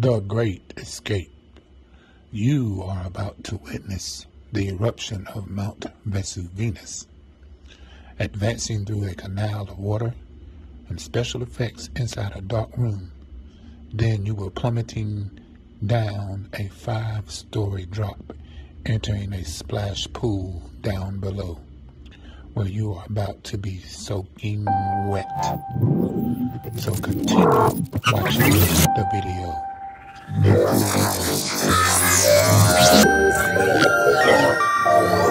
The Great Escape. You are about to witness the eruption of Mount Vesuvius, advancing through a canal of water and special effects inside a dark room. Then you will plummeting down a five-story drop, entering a splash pool down below, where you are about to be soaking wet. So continue watching the video. Oh, my God.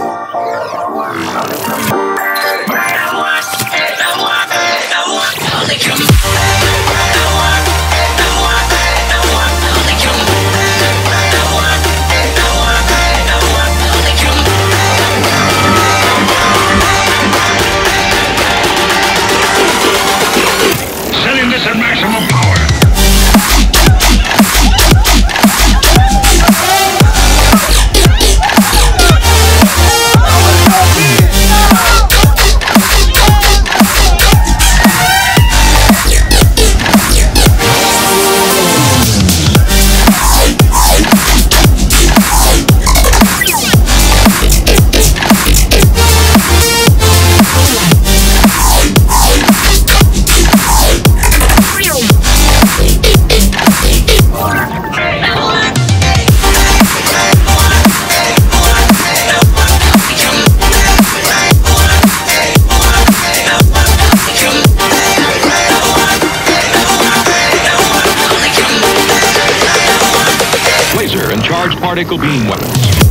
Charged particle beam weapons.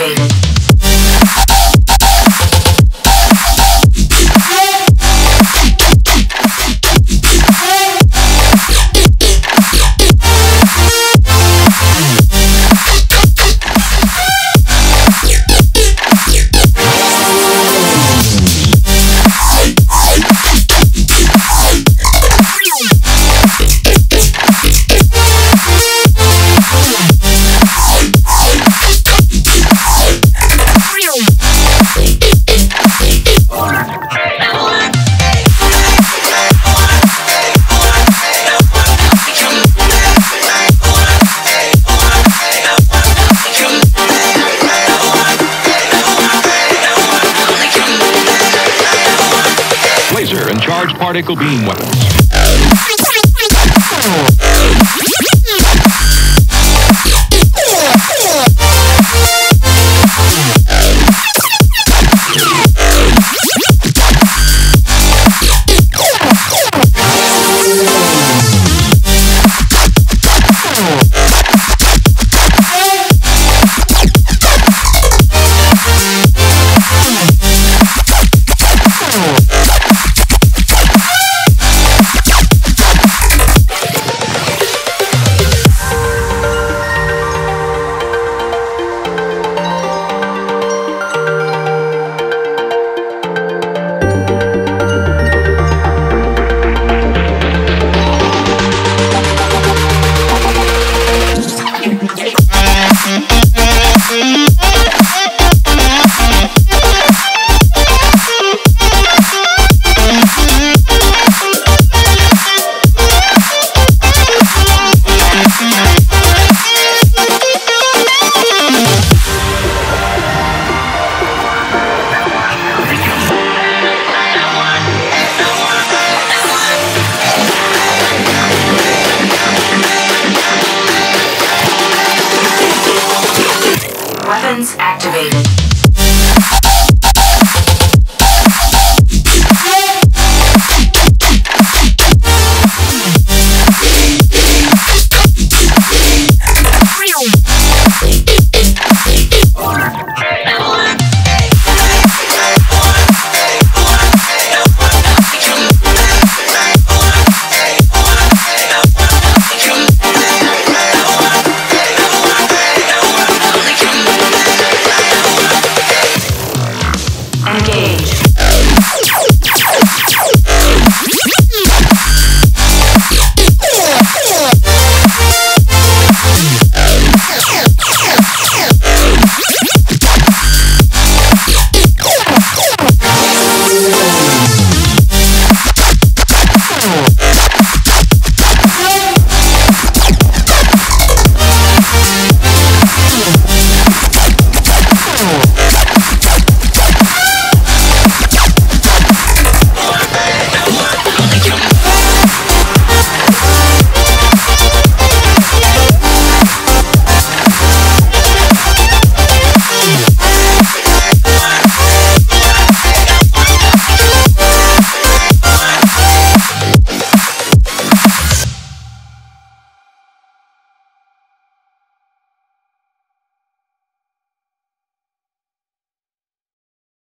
Weapons particle beam weapons. Bye.